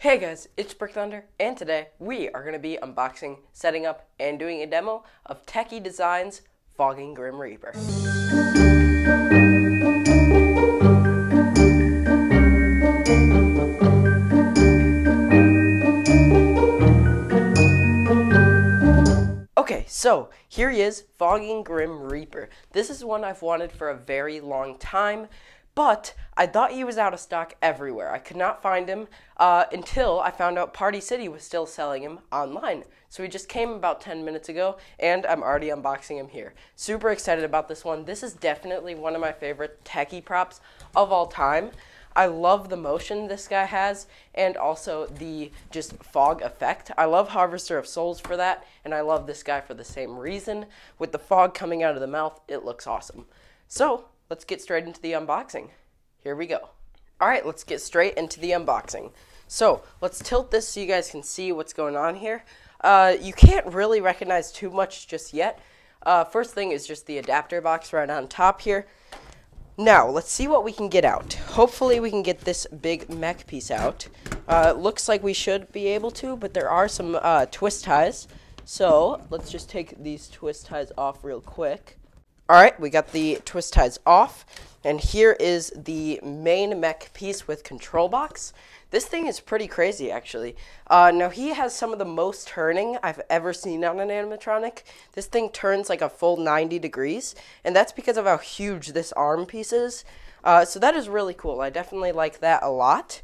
Hey guys, it's Brick Thunder, and today we are going to be unboxing, setting up, and doing a demo of Tekky Designs Fogging Grim Reaper. Okay, so here he is, Fogging Grim Reaper. This is one I've wanted for a very long time, but I thought he was out of stock everywhere. I could not find him uh, until I found out Party City was still selling him online. So he just came about 10 minutes ago, and I'm already unboxing him here. Super excited about this one. This is definitely one of my favorite Tekky props of all time. I love the motion this guy has and also the just fog effect. I love Harvester of Souls for that, and I love this guy for the same reason. With the fog coming out of the mouth, it looks awesome. So, let's get straight into the unboxing. Here we go. All right, let's get straight into the unboxing. So, let's tilt this so you guys can see what's going on here. Uh, you can't really recognize too much just yet. Uh, first thing is just the adapter box right on top here. Now, let's see what we can get out. Hopefully we can get this big mech piece out. Uh, looks like we should be able to, but there are some uh, twist ties. So, let's just take these twist ties off real quick. Alright, we got the twist ties off. And here is the main mech piece with control box. This thing is pretty crazy, actually. Uh, now, he has some of the most turning I've ever seen on an animatronic. This thing turns like a full 90 degrees, and that's because of how huge this arm piece is. Uh, so that is really cool. I definitely like that a lot.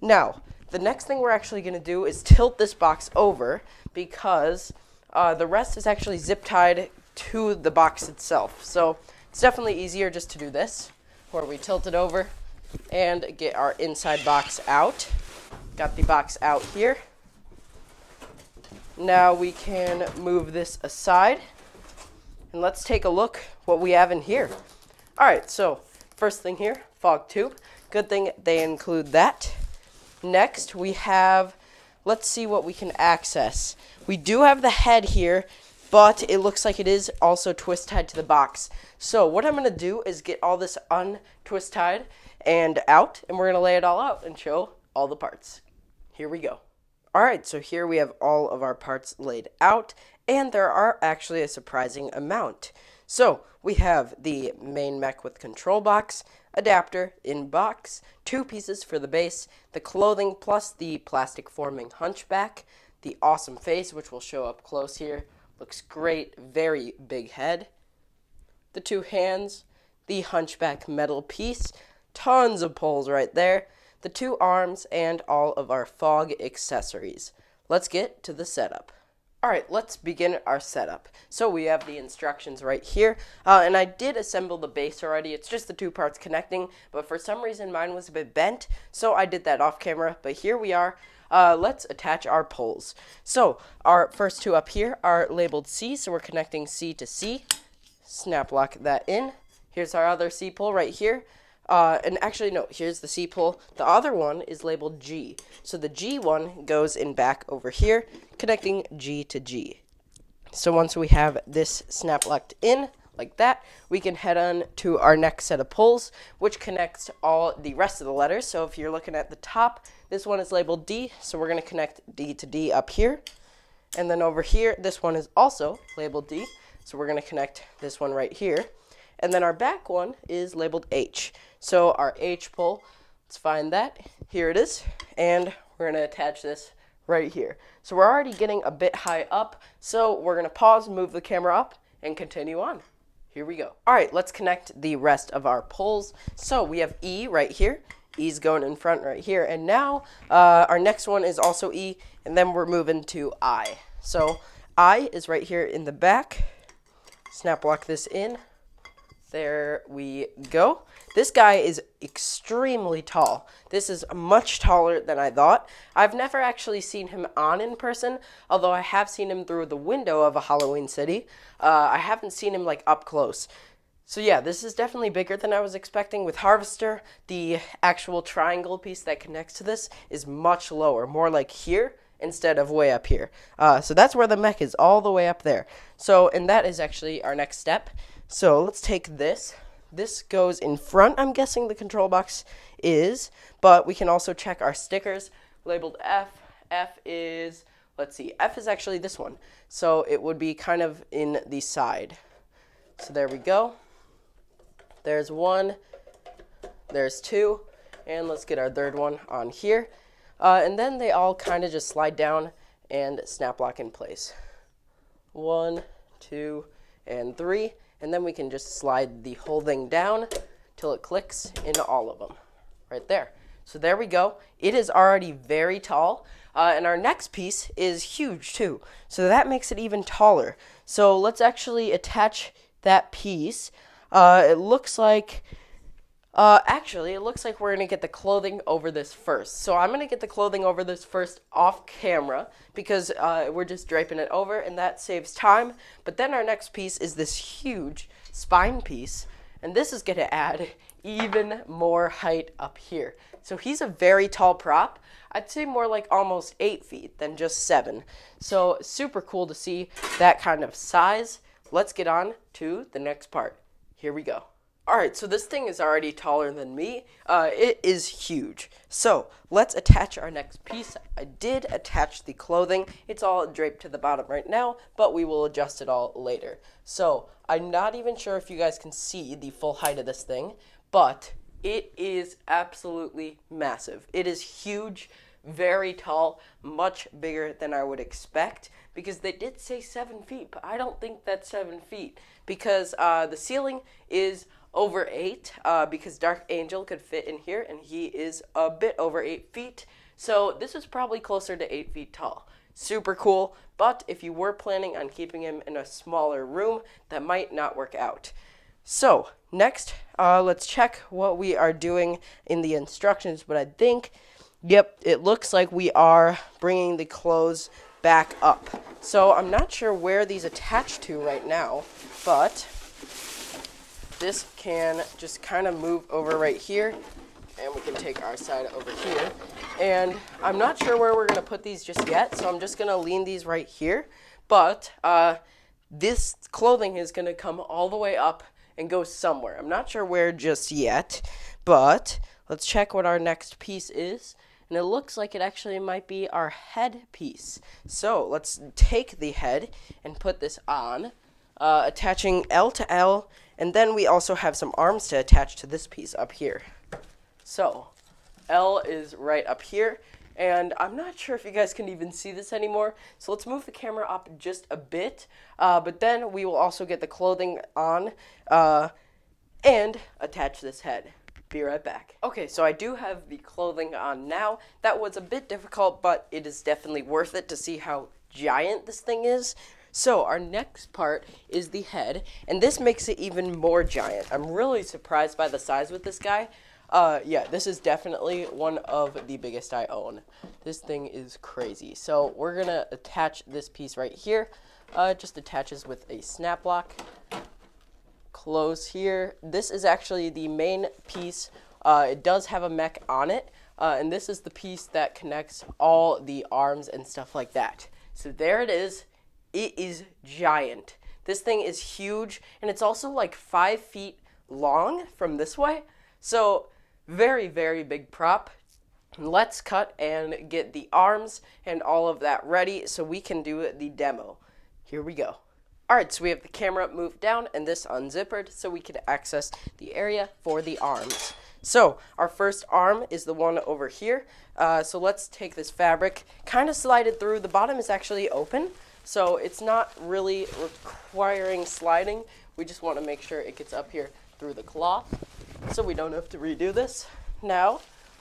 Now, the next thing we're actually going to do is tilt this box over because uh, the rest is actually zip tied to the box itself. So it's definitely easier just to do this, where we tilt it over and get our inside box out. Got the box out here. Now we can move this aside. And let's take a look what we have in here. All right, so first thing here, fog tube. Good thing they include that. Next, we have, let's see what we can access. We do have the head here, but it looks like it is also twist tied to the box. So what I'm going to do is get all this untwist tied and out, and we're going to lay it all out and show all the parts. Here we go. All right, so here we have all of our parts laid out, and there are actually a surprising amount. So we have the main mech with control box, adapter in box, two pieces for the base, the clothing plus the plastic forming hunchback, the awesome face, which will show up close here. Looks great, very big head. The two hands, the hunchback metal piece, tons of poles right there, the two arms, and all of our fog accessories. Let's get to the setup. Alright, let's begin our setup. So we have the instructions right here, uh, and I did assemble the base already. It's just the two parts connecting, but for some reason mine was a bit bent, so I did that off camera, but here we are. Uh, let's attach our poles. So our first two up here are labeled C, so we're connecting C to C. Snap lock that in. Here's our other C pole right here. Uh, and actually, no, here's the C pole. The other one is labeled G. So the G one goes in back over here, connecting G to G. So once we have this snap locked in, like that, we can head on to our next set of poles, which connects all the rest of the letters. So if you're looking at the top, this one is labeled D, so we're going to connect D to D up here. And then over here, this one is also labeled D, so we're going to connect this one right here. And then our back one is labeled H. So our H pole, let's find that. Here it is. And we're going to attach this right here. So we're already getting a bit high up. So we're going to pause, move the camera up, and continue on. Here we go. All right, let's connect the rest of our poles. So we have E right here. E's going in front right here. And now uh, our next one is also E, and then we're moving to I. So I is right here in the back. Snap lock this in. There we go. This guy is extremely tall. This is much taller than I thought. I've never actually seen him on in person, although I have seen him through the window of a Halloween city. Uh, I haven't seen him like up close. So yeah, this is definitely bigger than I was expecting. With Harvester, the actual triangle piece that connects to this is much lower, more like here instead of way up here. Uh, so that's where the mech is, all the way up there. So, and that is actually our next step. So let's take this. This goes in front, I'm guessing the control box is, but we can also check our stickers, labeled F. F is, let's see, F is actually this one. So it would be kind of in the side. So there we go. There's one, there's two, and let's get our third one on here. Uh, and then they all kind of just slide down and snap lock in place. One, two, and three. And then we can just slide the whole thing down till it clicks into all of them. Right there. So there we go. It is already very tall. Uh, and our next piece is huge too. So that makes it even taller. So let's actually attach that piece. Uh, it looks like uh, actually, it looks like we're to get the clothing over this first. So I'm to get the clothing over this first off camera because uh, we're just draping it over and that saves time. But then our next piece is this huge spine piece. And this is to add even more height up here. So he's a very tall prop. I'd say more like almost eight feet than just seven. So super cool to see that kind of size. Let's get on to the next part. Here we go. Alright, so this thing is already taller than me. Uh, it is huge. So, let's attach our next piece. I did attach the clothing. It's all draped to the bottom right now, but we will adjust it all later. So, I'm not even sure if you guys can see the full height of this thing, but it is absolutely massive. It is huge, very tall, much bigger than I would expect because they did say seven feet, but I don't think that's seven feet because uh, the ceiling is over eight uh, because Dark Angel could fit in here, and he is a bit over eight feet. So this is probably closer to eight feet tall. Super cool, but if you were planning on keeping him in a smaller room, that might not work out. So, next, uh, let's check what we are doing in the instructions, but I think, yep, it looks like we are bringing the clothes back up. So, I'm not sure where these attach to right now, but this can just kind of move over right here and we can take our side over here. And I'm not sure where we're going to put these just yet, so I'm just going to lean these right here. But uh, this clothing is going to come all the way up and go somewhere. I'm not sure where just yet, but let's check what our next piece is. And it looks like it actually might be our head piece. So let's take the head and put this on, uh, attaching L to L and then we also have some arms to attach to this piece up here. So, L is right up here. And I'm not sure if you guys can even see this anymore. So let's move the camera up just a bit. Uh, but then we will also get the clothing on uh, and attach this head. Be right back. Okay, so I do have the clothing on now. That was a bit difficult, but it is definitely worth it to see how giant this thing is. So our next part is the head, and this makes it even more giant. I'm really surprised by the size with this guy. Uh, yeah, this is definitely one of the biggest I own. This thing is crazy. So we're gonna attach this piece right here. Uh, just attaches with a snap lock. Close here. This is actually the main piece. Uh, it does have a mech on it, uh, and this is the piece that connects all the arms and stuff like that. So there it is. It is giant. This thing is huge, and it's also like five feet long from this way. So, very, very big prop. Let's cut and get the arms and all of that ready so we can do the demo. Here we go. Alright, so we have the camera moved down and this unzippered so we can access the area for the arms. So, our first arm is the one over here. Uh, so let's take this fabric, kind of slide it through. The bottom is actually open, so it's not really requiring sliding. We just want to make sure it gets up here through the cloth so we don't have to redo this. Now,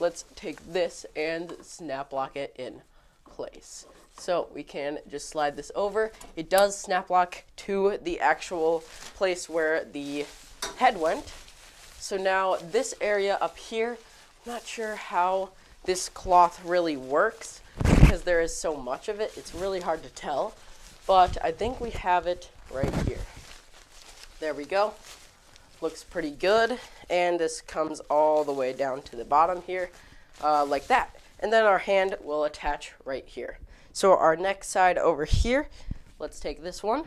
let's take this and snap lock it in place. So we can just slide this over. It does snap lock to the actual place where the head went. So now this area up here, I'm not sure how this cloth really works because there is so much of it. It's really hard to tell. But I think we have it right here. There we go. Looks pretty good. And this comes all the way down to the bottom here, uh, like that. And then our hand will attach right here. So our next side over here, let's take this one.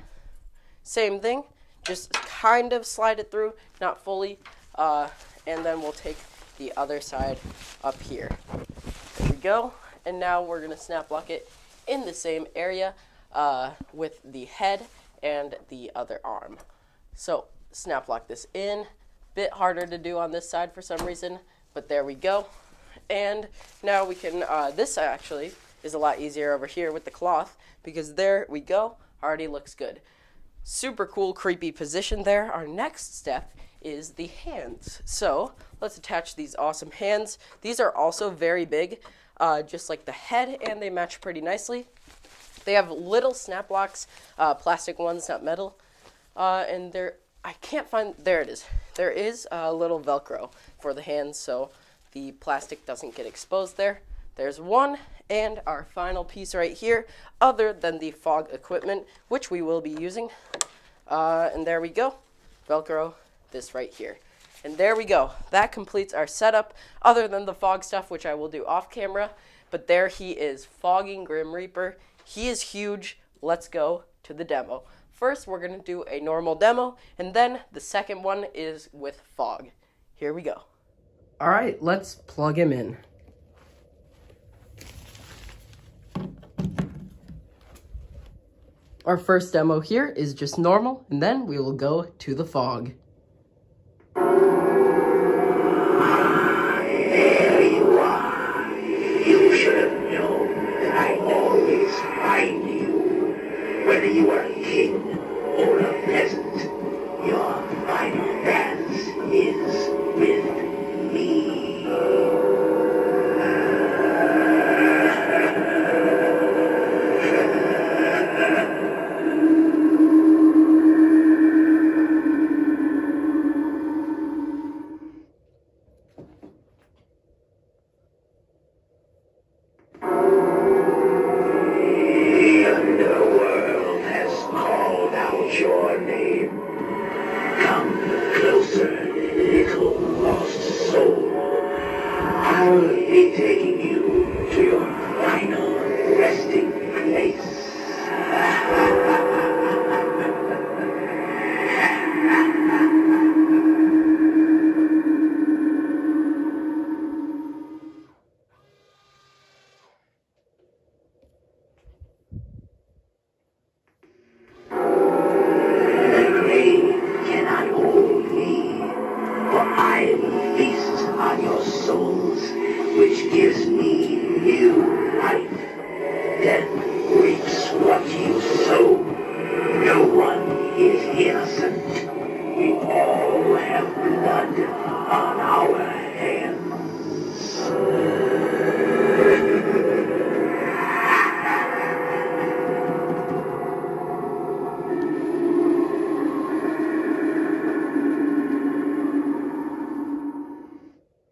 Same thing, just kind of slide it through, not fully. Uh, and then we'll take the other side up here. There we go. and now we're to snap lock it in the same area uh, with the head and the other arm. So snap lock this in. Bit harder to do on this side for some reason, but there we go. And now we can, uh, this actually is a lot easier over here with the cloth because there we go, already looks good. Super cool, creepy position there. Our next step is the hands. So let's attach these awesome hands. These are also very big, uh, just like the head, and they match pretty nicely. They have little snap locks, uh, plastic ones, not metal, uh, and they're I can't find there it is. There is a little Velcro for the hands, so the plastic doesn't get exposed there. There's one, and our final piece right here, other than the fog equipment, which we will be using. Uh, and there we go, Velcro, this right here. And there we go. That completes our setup, other than the fog stuff, which I will do off camera. But there he is, Fogging Grim Reaper. He is huge. Let's go to the demo. First, we're going to do a normal demo, and then the second one is with fog. Here we go. All right, let's plug him in. Our first demo here is just normal, and then we will go to the fog. You are king taking you to your final resting place. I will feast on your souls, which gives me new life. Death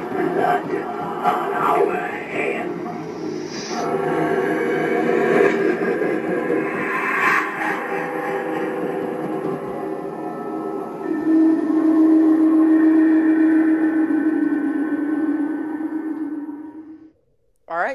have blood on our hands.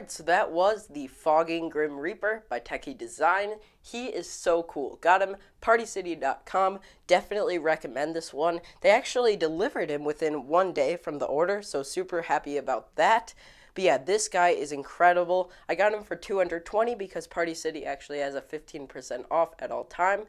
All right, so that was the Fogging Grim Reaper by Tekky Design. He is so cool. Got him partycity.com. Definitely recommend this one. They actually delivered him within one day from the order, so super happy about that. But yeah, this guy is incredible. I got him for 220 because Party City actually has a 15% off at all time.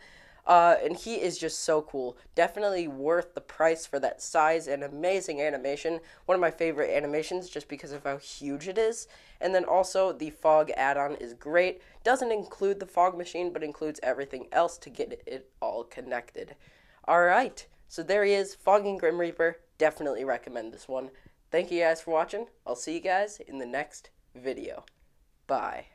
Uh, and he is just so cool. Definitely worth the price for that size and amazing animation. One of my favorite animations just because of how huge it is. And then also the fog add-on is great. Doesn't include the fog machine, but includes everything else to get it all connected. Alright, so there he is, Fogging Grim Reaper. Definitely recommend this one. Thank you guys for watching. I'll see you guys in the next video. Bye.